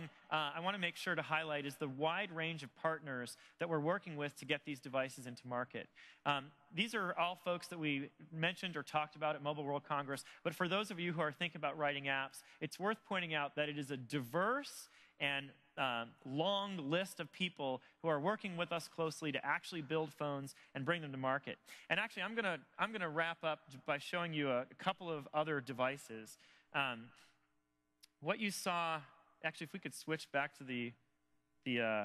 thing uh, I want to make sure to highlight is the wide range of partners that we're working with to get these devices into market. Um, these are all folks that we mentioned or talked about at Mobile World Congress, but for those of you who are thinking about writing apps, it's worth pointing out that it is a diverse and um, long list of people who are working with us closely to actually build phones and bring them to market. And actually, I'm going to I'm gonna wrap up by showing you a, a couple of other devices. Um, what you saw, actually, if we could switch back to the, the, uh,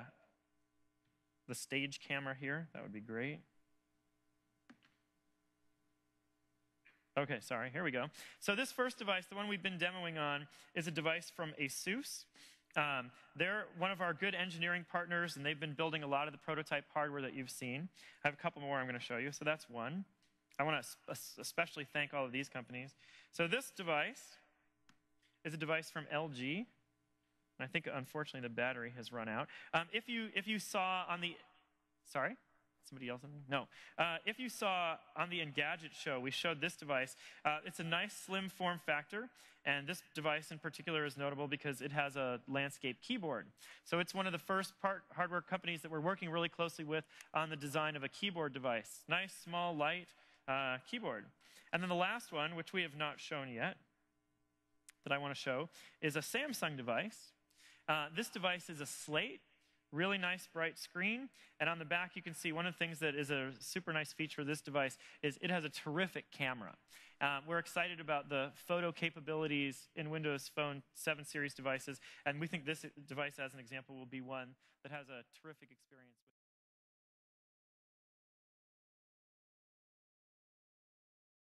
the stage camera here, that would be great. Okay, sorry, here we go. So this first device, the one we've been demoing on, is a device from ASUS. Um, they're one of our good engineering partners, and they've been building a lot of the prototype hardware that you've seen. I have a couple more I'm going to show you. So that's one. I want to especially thank all of these companies. So this device is a device from LG. I think, unfortunately, the battery has run out. Um, if, you, if you saw on the, sorry? Somebody else? No. Uh, if you saw on the Engadget show, we showed this device. Uh, it's a nice slim form factor, and this device in particular is notable because it has a landscape keyboard. So it's one of the first part hardware companies that we're working really closely with on the design of a keyboard device. Nice, small, light uh, keyboard. And then the last one, which we have not shown yet, that I want to show, is a Samsung device. Uh, this device is a slate Really nice bright screen. And on the back, you can see one of the things that is a super nice feature of this device is it has a terrific camera. Um, we're excited about the photo capabilities in Windows Phone 7 series devices. And we think this device, as an example, will be one that has a terrific experience.